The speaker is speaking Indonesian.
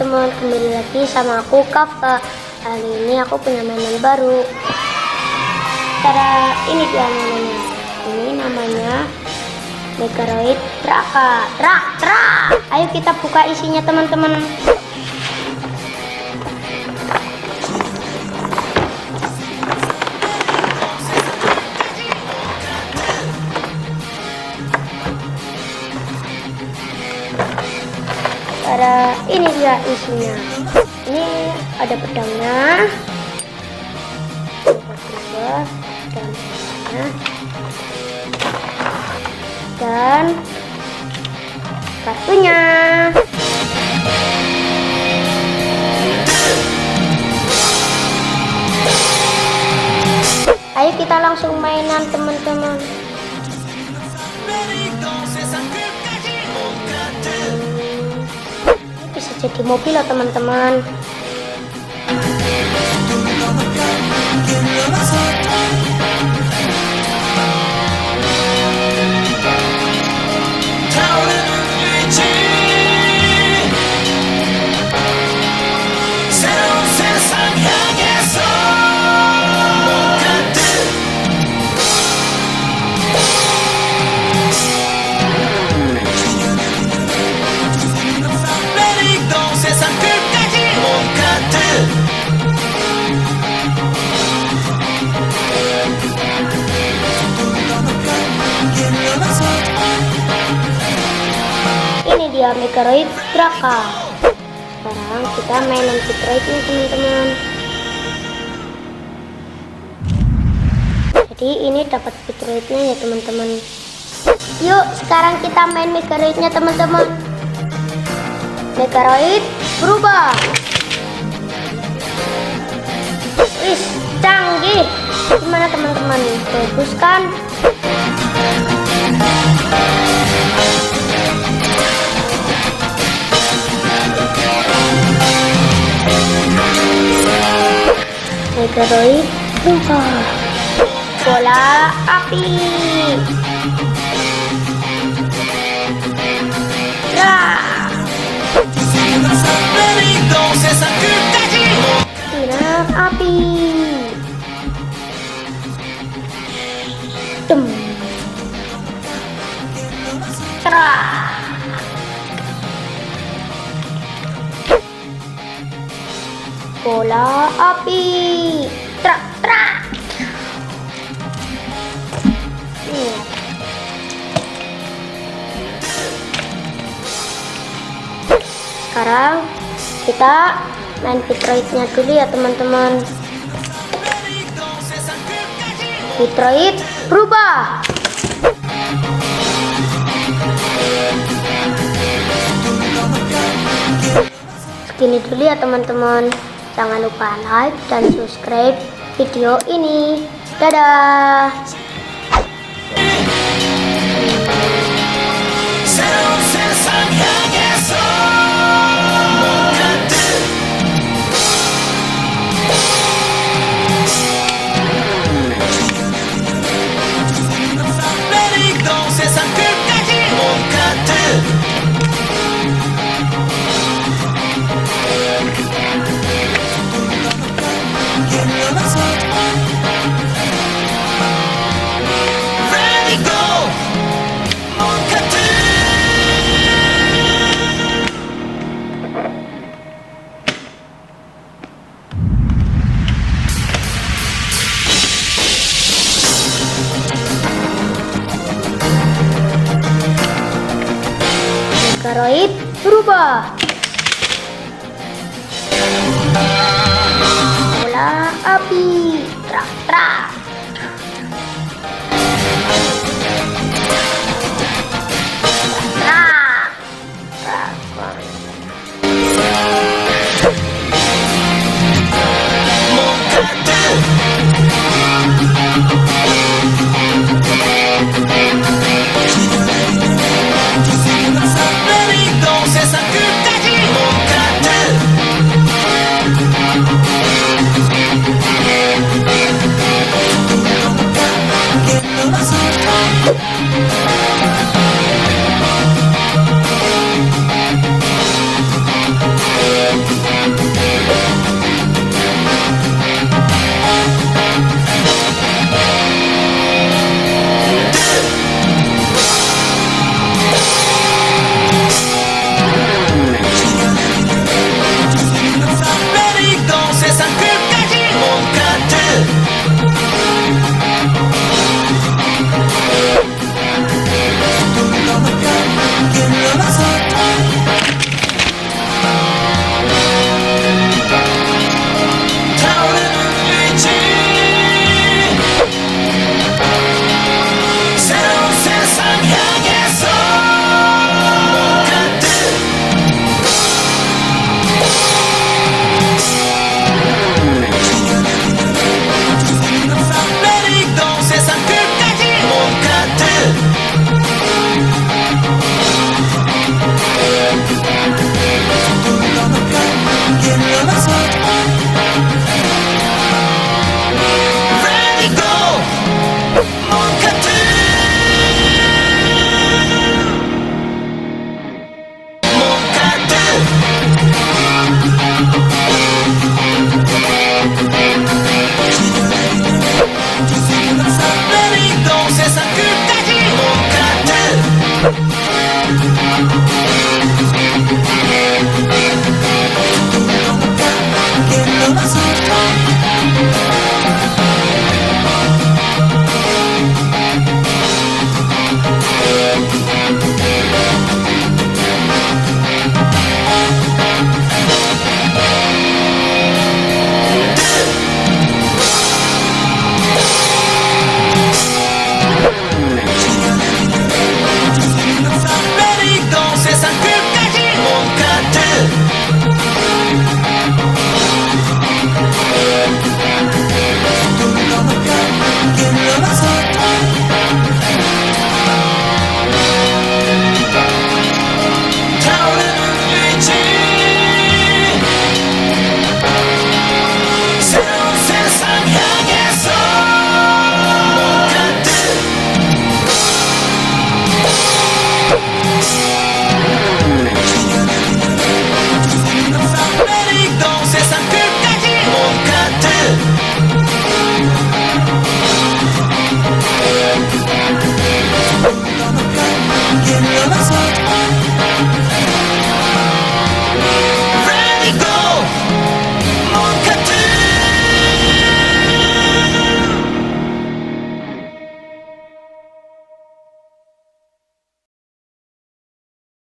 teman-teman. Kembali lagi sama aku Kafa Kali ini aku punya mainan baru. Cara ini dia mainannya. Ini namanya Megaroid Traka Trak Trak Ayo kita buka isinya teman-teman cara ini dia isinya. Ini ada pedangnya. Dan dan kartunya ayo kita langsung mainan teman-teman jadi mobil loh teman-teman Megaroid Draka sekarang kita mainin Megaroid nih teman-teman. Jadi ini dapat Megaroidnya ya teman-teman. Yuk sekarang kita main Megaroidnya teman-teman. Megaroid berubah. Wis canggih. Gimana teman-teman? Bagus kan Megaroid berubah bola api Rah! Bola api. Trak trak. Sekarang kita main Fitroidnya dulu ya teman-teman. Fitroid berubah. Segini dulu ya teman-teman jangan lupa like dan subscribe video ini dadah Megaroid berubah. Bola api trak trak